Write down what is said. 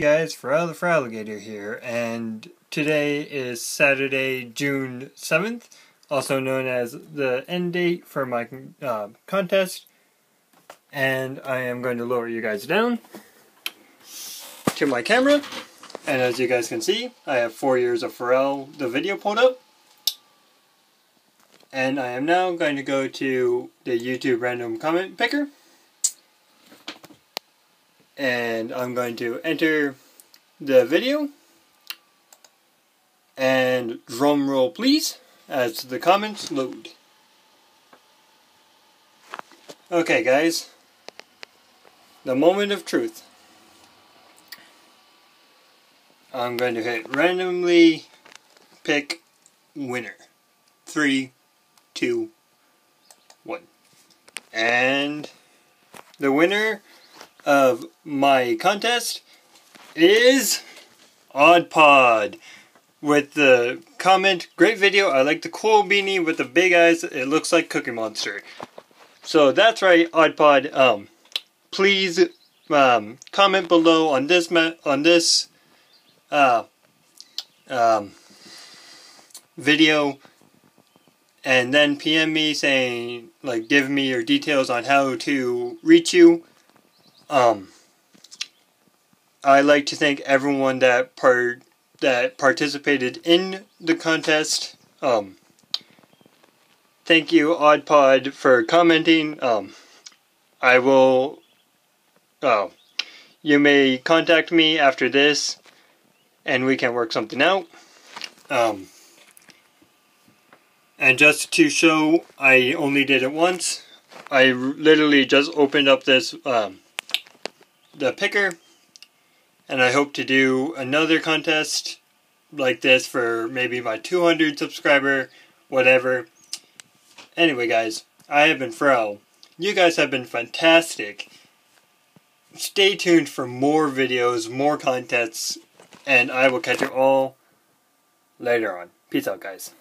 guys, Foral the Feraligator here, and today is Saturday, June 7th, also known as the end date for my uh, contest, and I am going to lower you guys down to my camera, and as you guys can see, I have four years of Foral, the video pulled up, and I am now going to go to the YouTube random comment picker, and I'm going to enter the video and drum roll please as the comments load. Okay guys, the moment of truth. I'm going to hit randomly pick winner. Three, two, one. And the winner of my contest is Odd Pod with the comment, great video, I like the cool beanie with the big eyes, it looks like Cookie Monster. So that's right, Odd Pod, um, please um, comment below on this, on this uh, um, video and then PM me saying, like, give me your details on how to reach you um, I like to thank everyone that part that participated in the contest. Um, thank you, Oddpod, for commenting. Um, I will. Oh, you may contact me after this, and we can work something out. Um, and just to show, I only did it once. I literally just opened up this um, the picker and I hope to do another contest like this for maybe my 200 subscriber whatever. Anyway guys I have been Fro you guys have been fantastic. Stay tuned for more videos more contests and I will catch you all later on. Peace out guys